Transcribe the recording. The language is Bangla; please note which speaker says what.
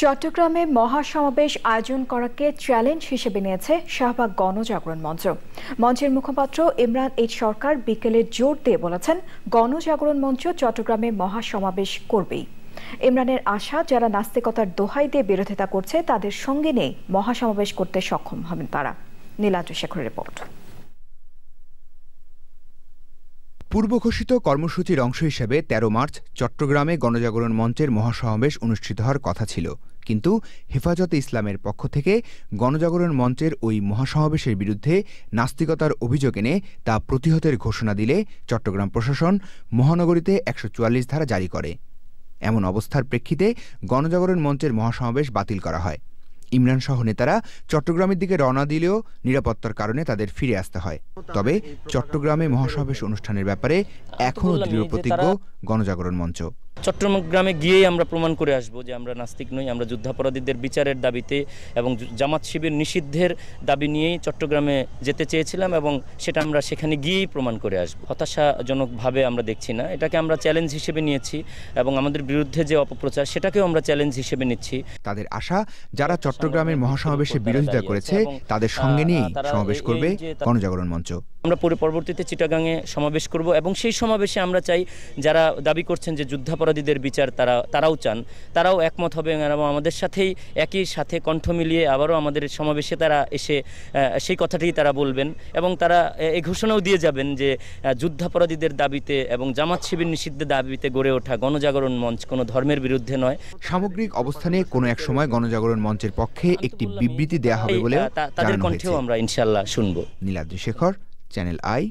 Speaker 1: চট্টগ্রামে মহাসমাবেশ আয়োজন করাকে চ্যালেঞ্জ হিসেবে নিয়েছে শাহবাগ গণজাগরণ মঞ্চ। মঞ্চের মুখপাত্র ইমরান এইচ সরকার বিকেলে জোর দিয়ে বলেছেন, গণজাগরণ মঞ্চ চট্টগ্রামে মহাসমাবেশ করবেই। ইমরানের আশা, যারা নাস্তিকতার দোহাই দিয়ে বিরোধিতা করছে, তাদের সঙ্গে নিয়ে মহাসমাবেশ করতে সক্ষম হবেন তারা। নীলাদ্র শেখরের রিপোর্ট।
Speaker 2: পূর্বঘোষিত কর্মসূচির অংশ হিসেবে ১৩ মার্চ চট্টগ্রামে গণজাগরণ মঞ্চের মহাসমাবেশ অনুষ্ঠিত হওয়ার কথা ছিল। কিন্তু হেফাজতে ইসলামের পক্ষ থেকে গণজাগরণ মঞ্চের ওই মহাসমাবেশের বিরুদ্ধে নাস্তিকতার অভিযোগ এনে তা প্রতিহতের ঘোষণা দিলে চট্টগ্রাম প্রশাসন মহানগরীতে একশ চুয়াল্লিশ ধারা জারি করে। এমন অবস্থার প্রেক্ষিতে গণজাগরণ মঞ্চের মহাসমাবেশ বাতিল করা হয়। ইমরান সহ নেতারা চট্টগ্রামের দিকে রওনা দিলেও নিরাপত্তার কারণে তাদের ফিরে আসতে হয়। তবে চট্টগ্রামে মহাসমাবেশ অনুষ্ঠানের ব্যাপারে এখনও দৃঢ় প্রতিজ্ঞ গণজাগরণ মঞ্চ।
Speaker 3: চট্টগ্রামে গিয়েই আমরা প্রমাণ করে আসব যে আমরা নাস্তিক নই আমরা যুদ্ধাপরাধীদের বিচারের দাবিতে এবং জামাত শিবির নিষিদ্ধের দাবি নিয়েই চট্টগ্রামে যেতে চেয়েছিলাম এবং সেটা আমরা সেখানে গিয়েই প্রমাণ করে আসব। হতাশাজনকভাবে আমরা দেখছি না। এটাকে আমরা চ্যালেঞ্জ হিসেবে নিয়েছি এবং আমাদের বিরুদ্ধে যে অপপ্রচার সেটাকেও আমরা চ্যালেঞ্জ হিসেবে নিচ্ছি।
Speaker 2: তাদের আশা যারা চট্টগ্রামের মহাসমাবেশে বিরোধিতা করেছে তাদের সঙ্গে নিয়েই সমাবেশ করবে গণজাগরণ মঞ্চ।
Speaker 3: আমরা পরে পরবর্তীতে চিটাগাংয়ে সমাবেশ করব এবং সেই সমাবেশে আমরা চাই যারা দাবি করছেন যে যুদ্ধাপরাধীদের বিচার তারা তারাও চান তারাও একমত হবে এবং আমাদের সাথেই একই সাথে কণ্ঠ মিলিয়ে আবারও আমাদের সমাবেশে তারা এসে সেই কথাটি তারা বলবেন এবং তারা এই ঘোষণাও দিয়ে যাবেন যে যুদ্ধাপরাধীদের দাবিতে এবং জামাত শিবির নিষিদ্ধের দাবিতে গড়ে ওঠা গণজাগরণ মঞ্চ কোনো ধর্মের বিরুদ্ধে নয়।
Speaker 2: সামগ্রিক অবস্থানে কোনো এক সময় গণজাগরণ মঞ্চের পক্ষে একটি বিবৃতি দেয়া হবে বলে
Speaker 3: তাদের কণ্ঠেও আমরা ইনশাল্লাহ শুনব।
Speaker 2: Niladri Shekhar channel I